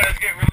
guys get rid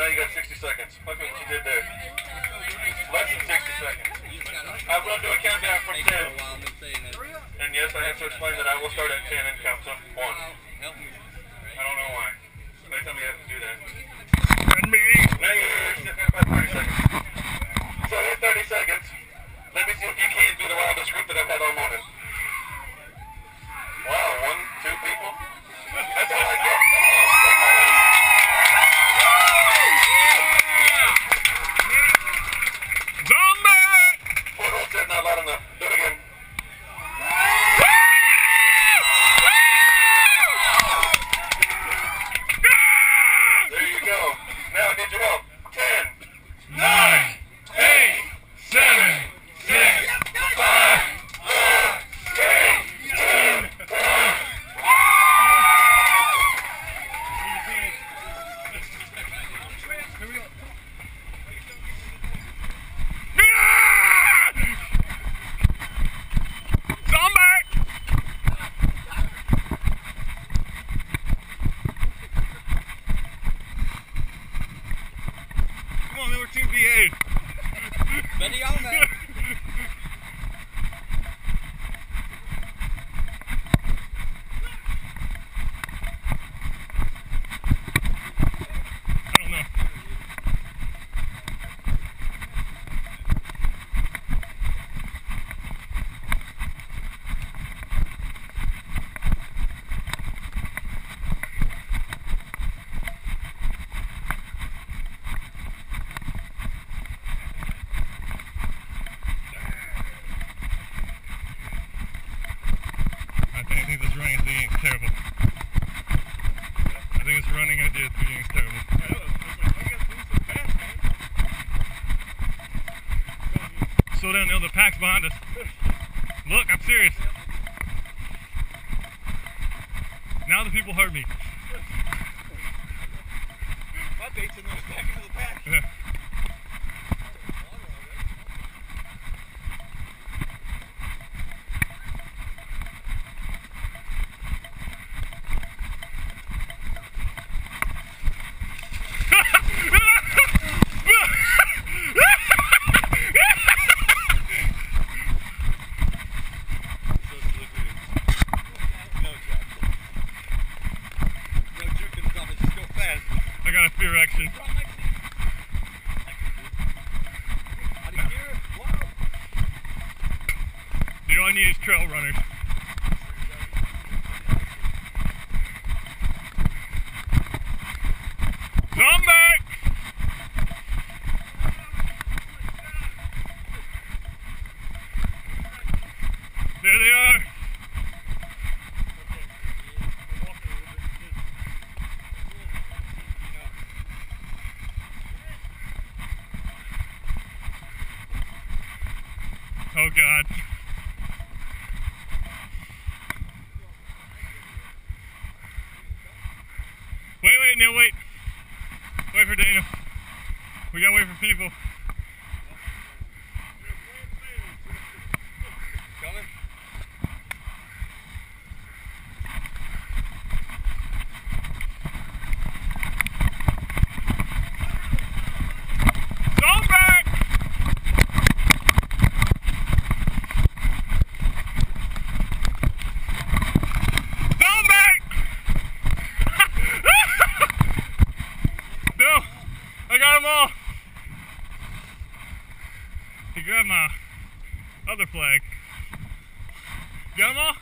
now you got 60 seconds. Look what you did there. Less than 60 seconds. I will do a countdown from 10. And yes, I have to explain that I will start at 10 and count to 1. I don't know why. They tell me I have to do that. And me! Now you're by 30 seconds. So in 30 seconds, let me see if you can do the wildest group that I've had all morning. Betty on that. behind us. trail runners. He other flag. Got them all?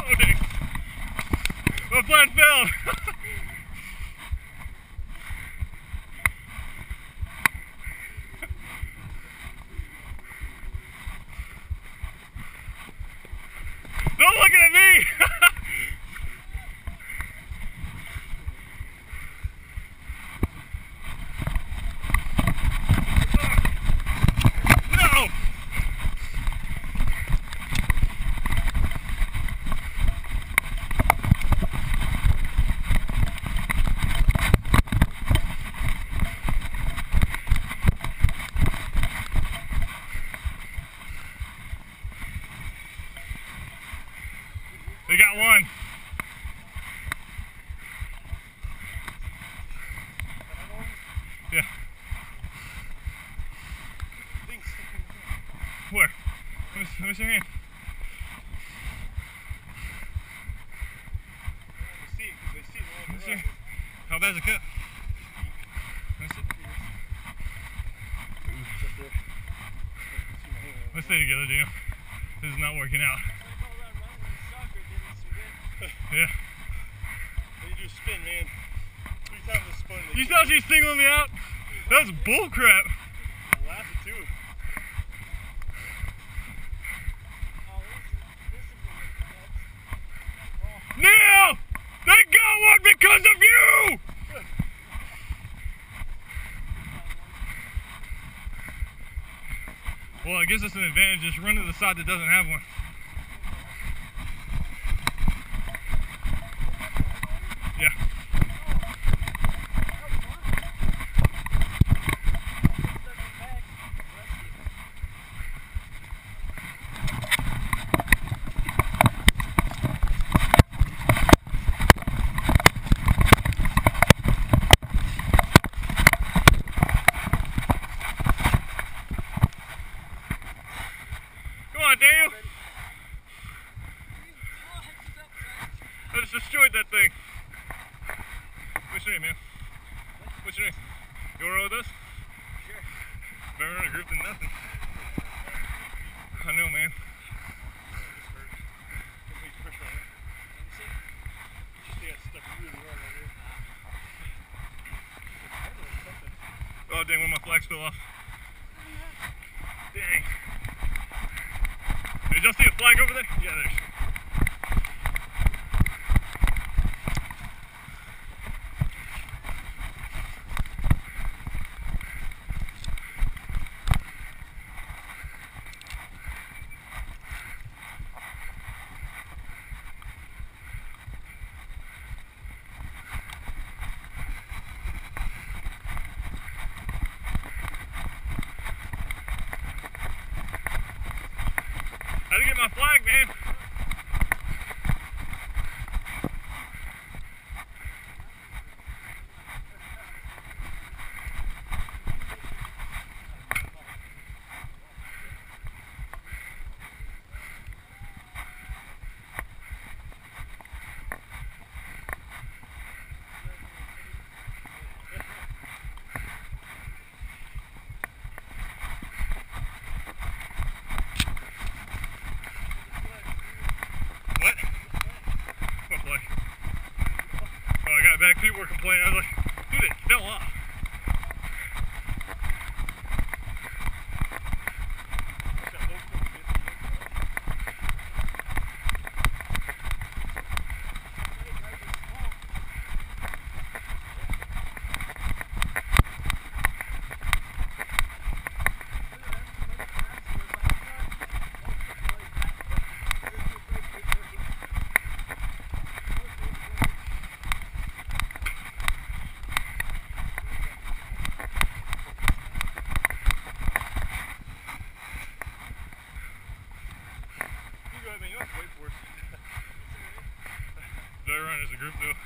Oh, dang. My plan failed. Don't look at me! no! We got one. Yeah. Where? Let me, let me see your hand. Let me see. How bad's it cut? Let me see. Let's stay together, Daniel. This is not working out. Yeah. You do spin, man. Three times a spin. You thought she's singling me out? That was bullcrap. Laugh too. Neil! They got one because of you! I guess an advantage. Just run to the side that doesn't have one. Yeah. Come on, Daniel. I just destroyed that thing. What's your name, man? What's your name? You wanna roll with us? Sure. Better in a group than nothing. I know, man. Oh, dang, one of my flags fell off. Dang. Did y'all see a flag over there? Yeah, there's. I didn't get my flag, man. move.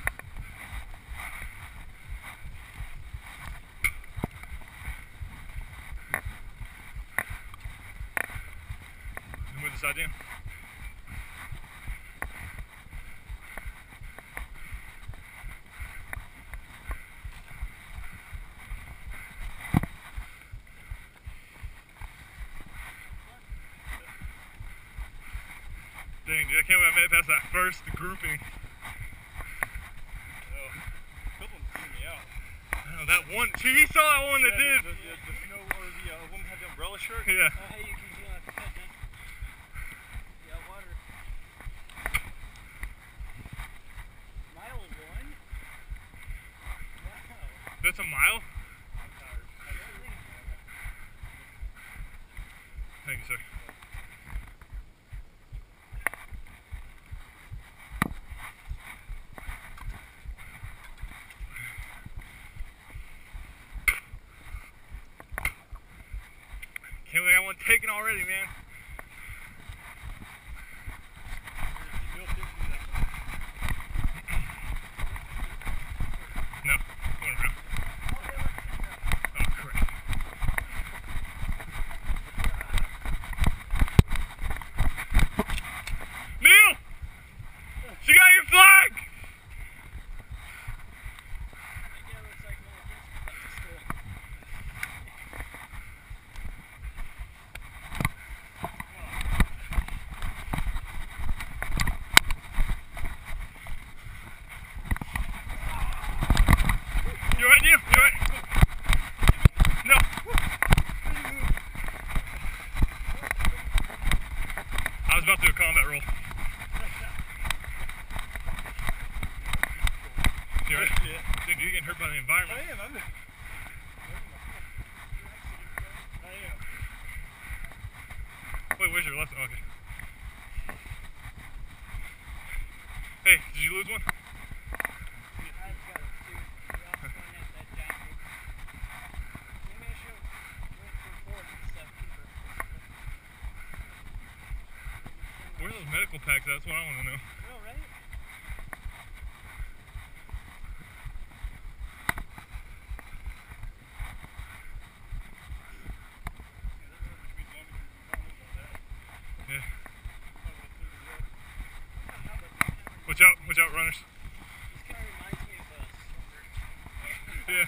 Move this idea. Dang, dude, I can't wait I made it past that first grouping. That one, see, he saw that one that yeah, did. The, the, the the uh, woman had the umbrella shirt. Yeah. already, man. left? Okay. Hey, did you lose one? Where are those medical packs at? That's what I want to know. Watch out, runners. yeah.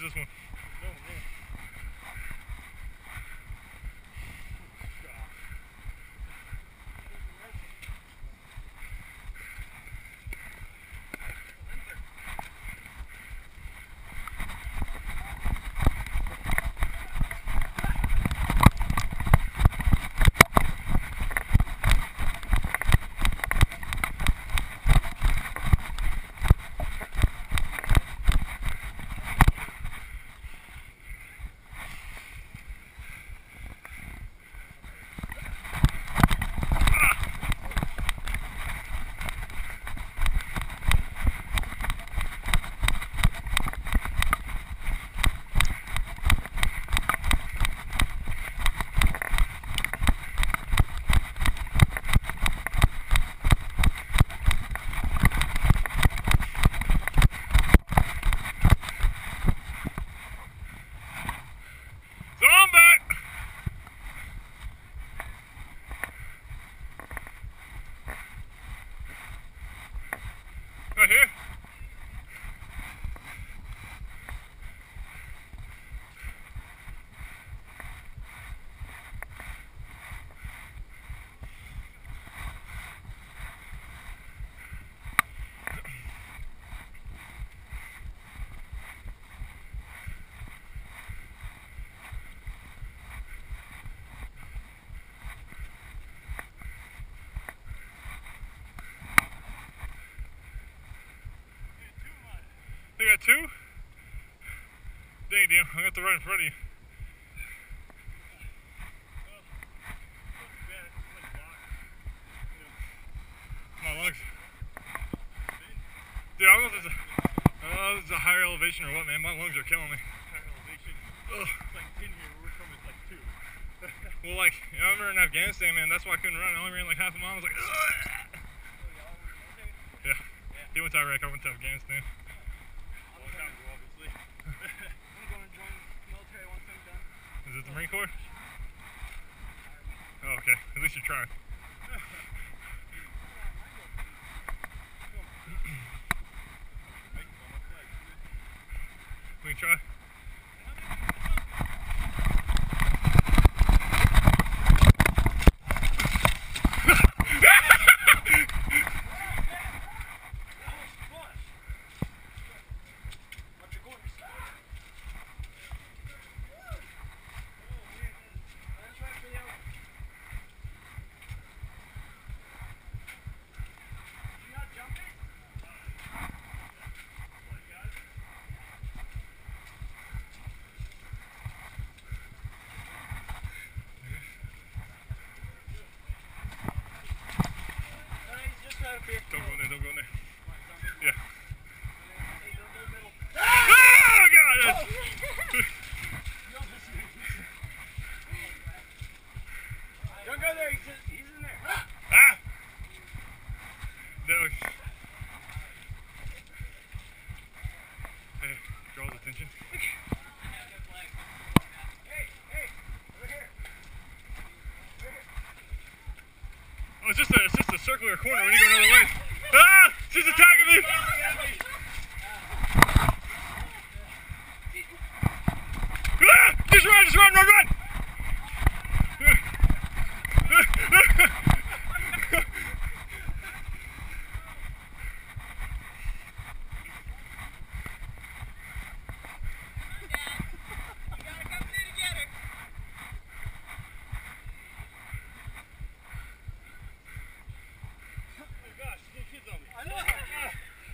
this one? Got two? Dang, damn, I got the right in front of you. My lungs. Dude, I don't know if it's a, I don't know if it's a higher elevation or what, man. My lungs are killing me. Ugh. Well, like, you know, I remember in Afghanistan, man, that's why I couldn't run. I only ran like half a mile. I was like, Ugh. yeah. He went to Iraq, I went to Afghanistan. I'm going to join the military once I'm done. Is it the Marine Corps? Oh, okay. At least you're trying. We can try. Don't go in there, don't go in there. Yeah. Oh, God! that's- Don't go there. He's, just, he's in there. Ah! That was... Hey, draws attention. Oh, it's just a circular corner when you go another way. Ah! She's attacking me! Ah! Just run, just run, run, run!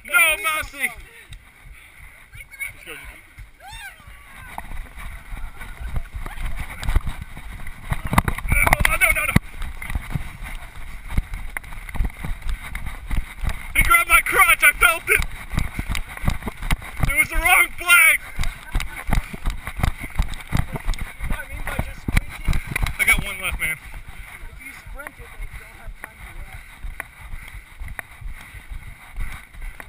No mercy! Oh, no, no, no! He grabbed my crotch, I felt it! It was the wrong flag! What I mean by just sprinting, I got one left, man. if you sprint it, they don't have time to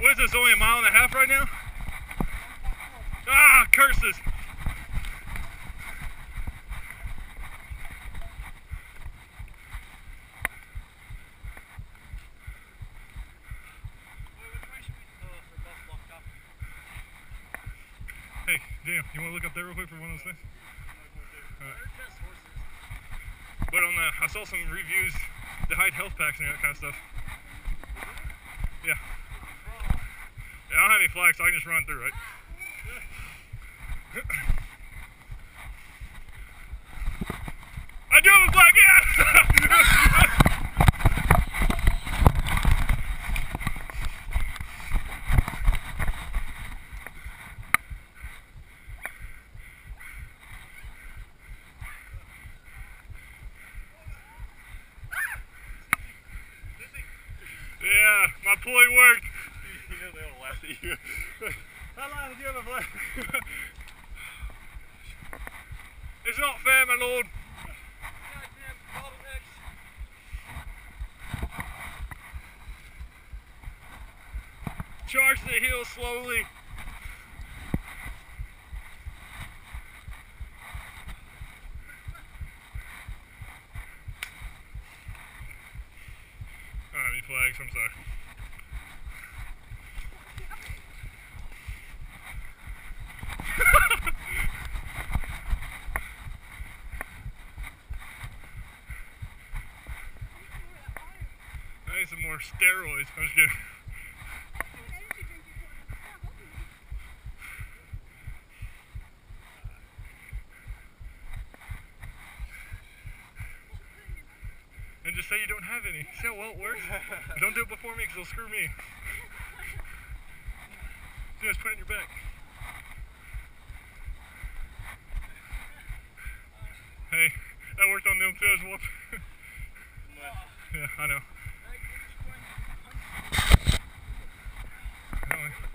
rest. This, only a mile and a half right now? Ah, curses! Hey, damn, you want to look up there real quick for one of those things? But on the, I saw some reviews that hide health packs and that kind of stuff. Yeah. Flags, so I can just run through, right? I do have a flag, yeah! yeah, my ploy worked. You they don't laugh at you. How long do you have a flag? it's not fair, my lord. Charge the hill slowly. I don't have I'm. I need some more steroids. I'm kidding. And just say you don't have any. See how well it works? don't do it before me because it'll screw me. Us put it in your back. Hey, that worked on them too well. yeah, I know. Apparently.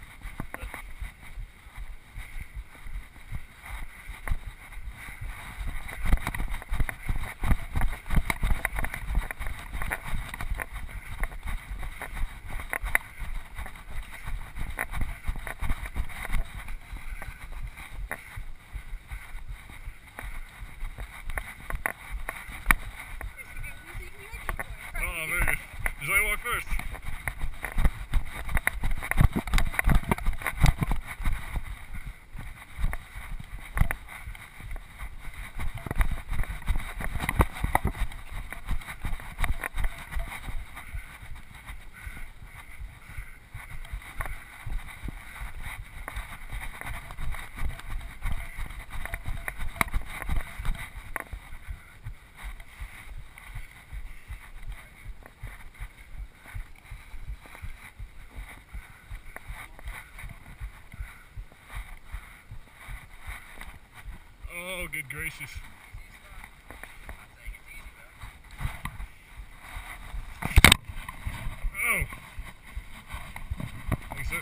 Oh, very good. Just let me walk first. Oh, good gracious. Oh. Thanks, sir.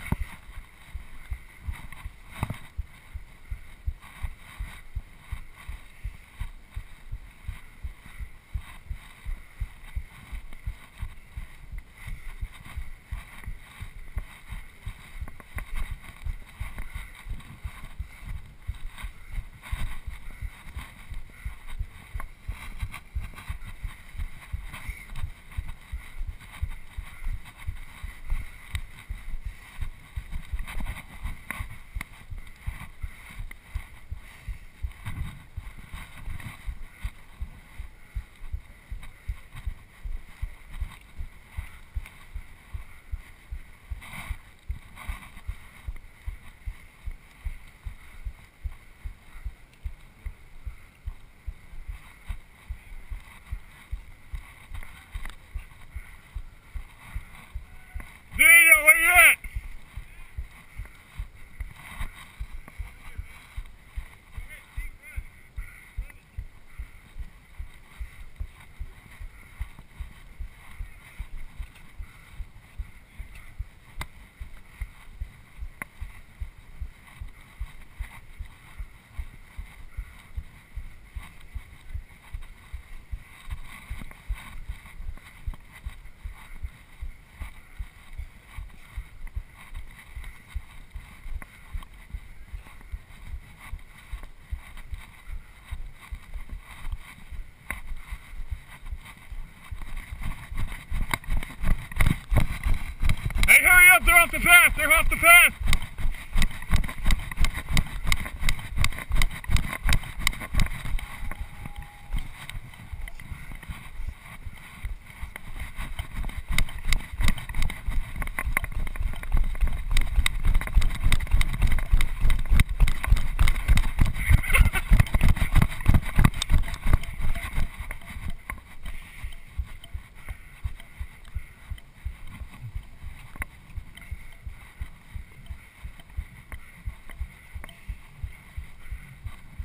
Daniel, where you at? Hey, hurry up! They're off the path! They're off the path!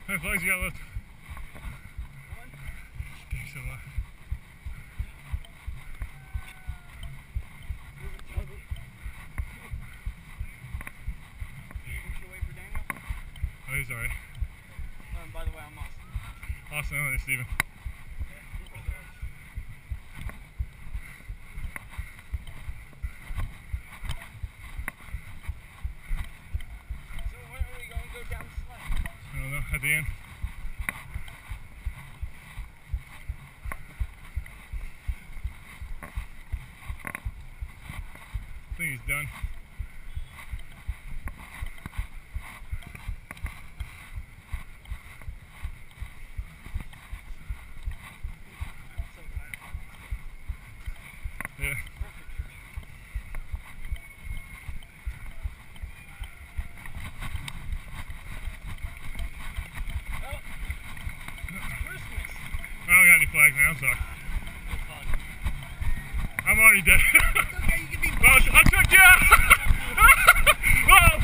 How many flags you got left? Thanks a lot. Oh, he's alright. Um, by the way, I'm Austin. Austin, oh, there's Steven. So when are we going to go down the slide? I don't know, at the end. I think he's done. So tired. Yeah. Christmas. I don't got any flags now, I'm sorry. I'm already dead. Okay, you can be oh, I took you!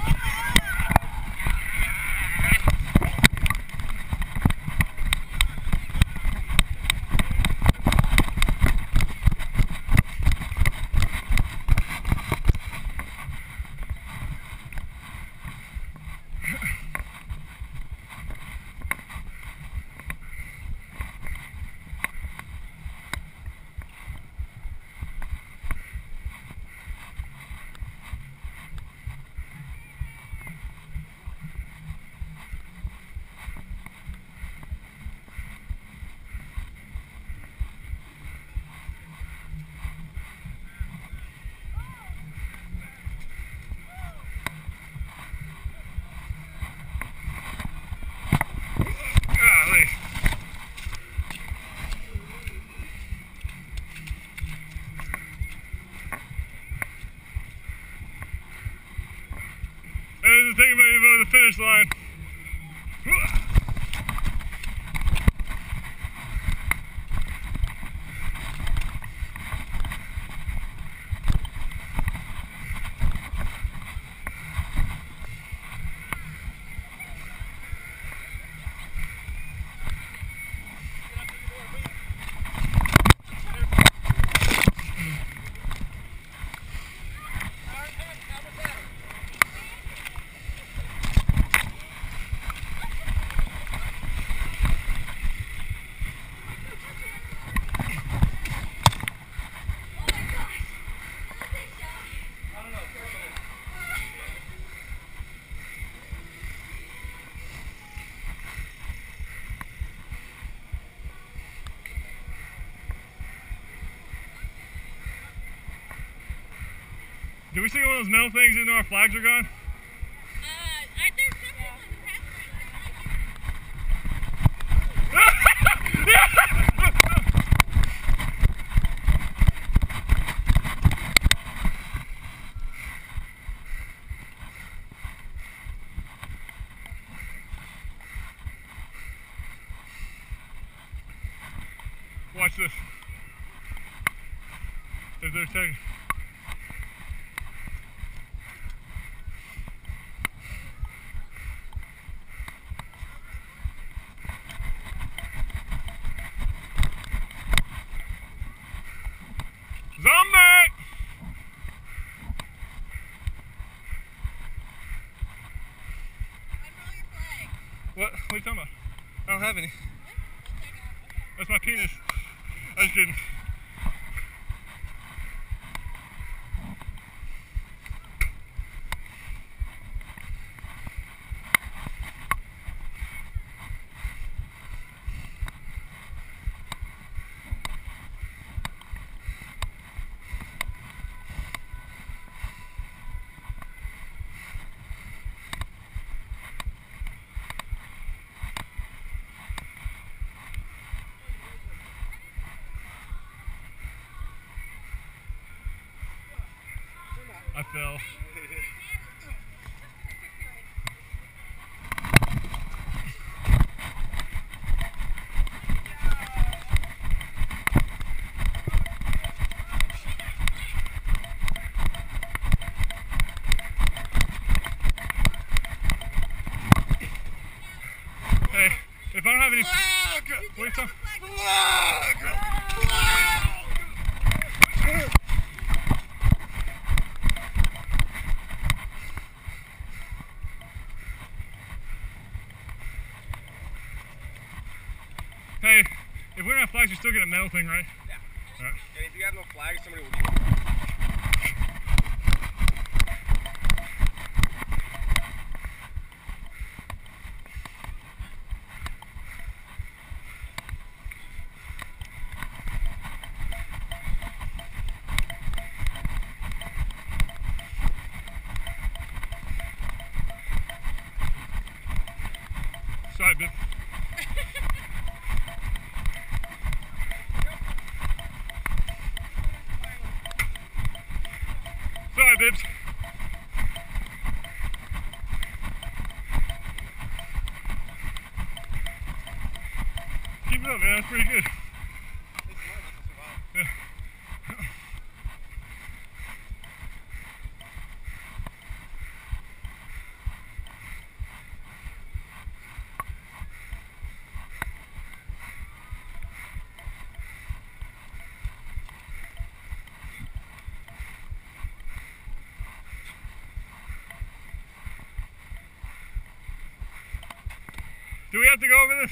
finish line. Do we see one of those metal things even though our flags are gone? Uh, aren't there some people in the press Watch this. They're, they're taking. 11. I fell. Hey, if I don't have any. What are you talking? Hey, if we don't have flags, we still get a medal thing, right? Yeah. Alright. And if you have no flag, somebody will give you. Sorry, babe. Sorry, Bibbs. Keep it up, man. That's pretty good. Yeah. Do we have to go over this?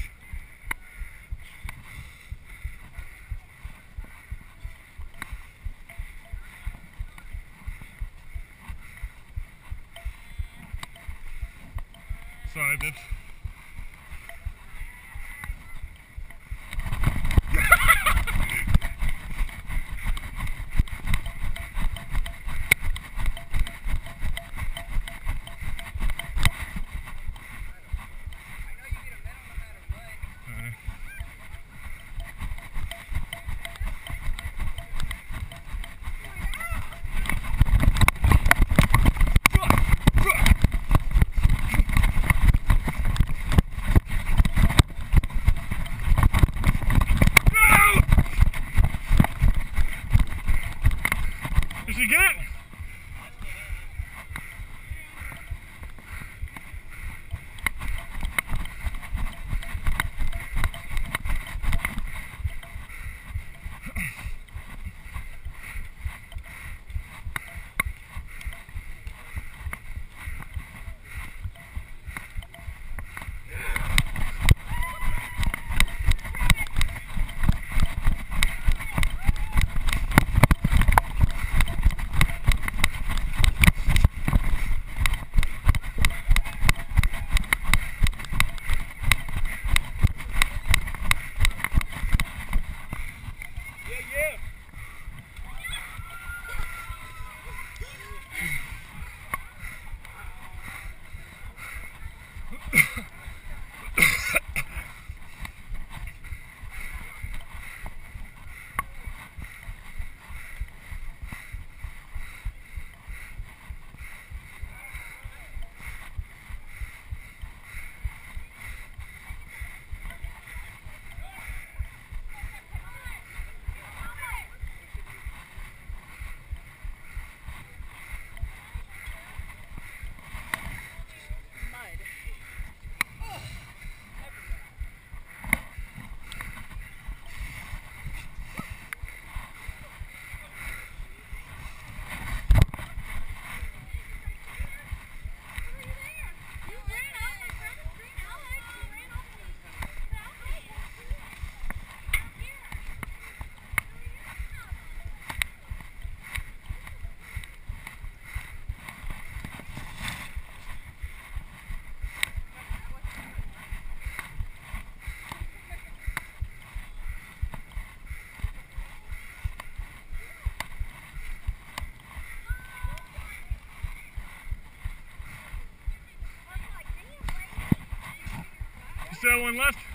Have one left?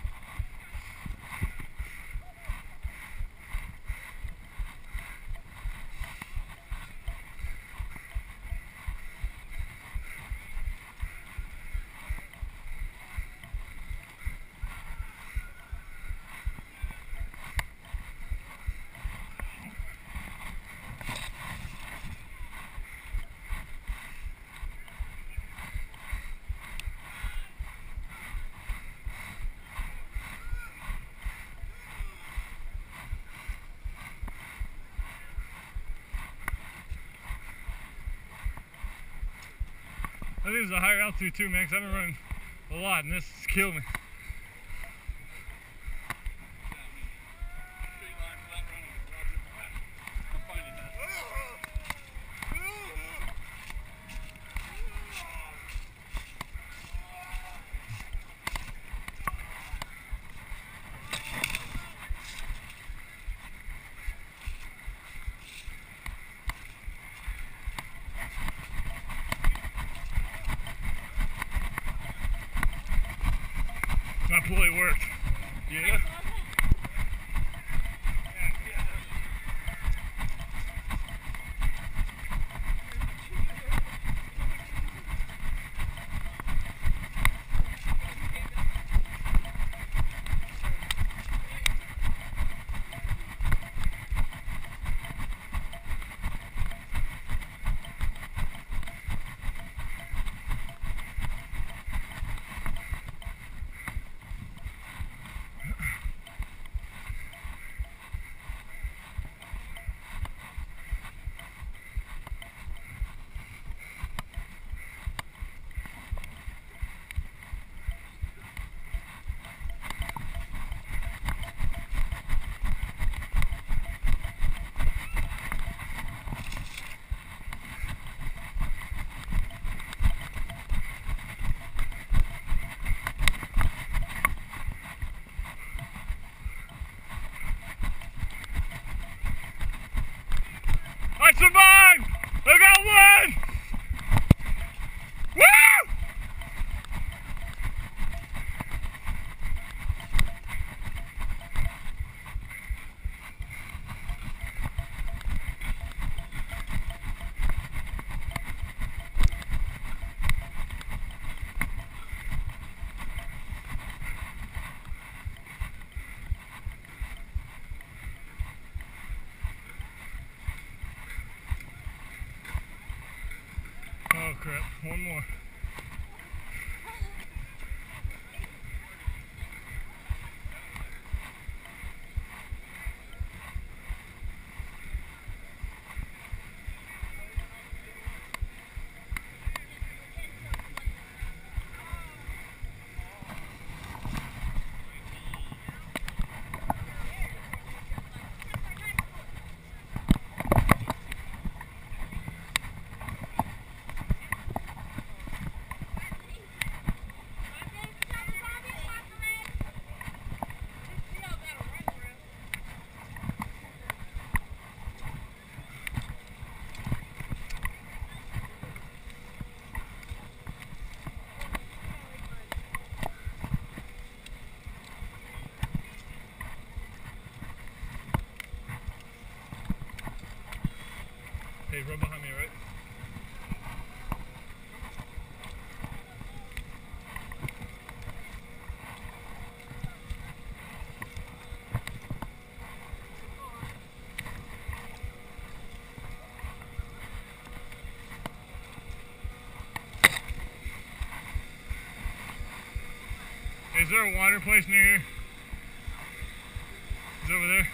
I think it's a higher altitude too, man, 'cause I've been running a lot and this has killed me. My pulley Hey, run behind me, right? Is there a water place near here? Is over there?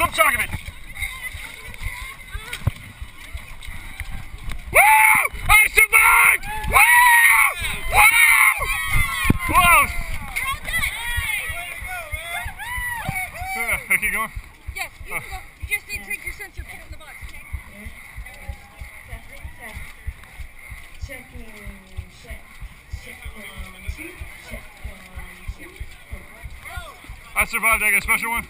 Some of it. Woo! I survived! Woo! Woo! Yeah, I keep going. Yes, you can go. You just need to drink your sensor, put it in the box. Check in, check, check one, two, check one, two. I survived. I get a special one.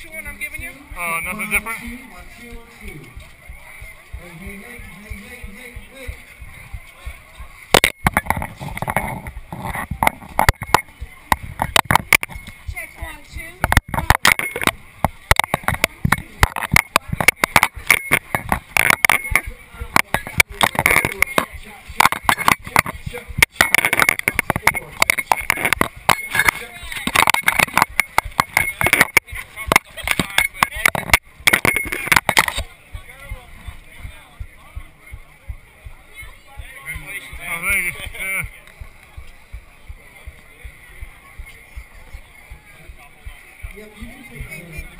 Special one I'm giving you. Uh, nothing different. Check one, two. Oh, thank you. Yeah.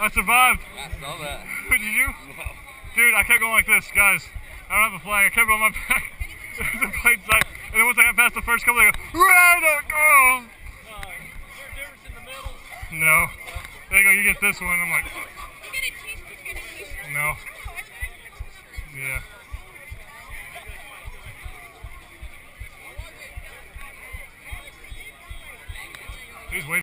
I survived. I saw that. Did you? No. Dude, I kept going like this, guys. I don't have a flag. I kept on my back. the plane side. And then once I got past the first couple, I go, Radical! Is there a difference in the medals? No. There you go, you get this one. I'm like,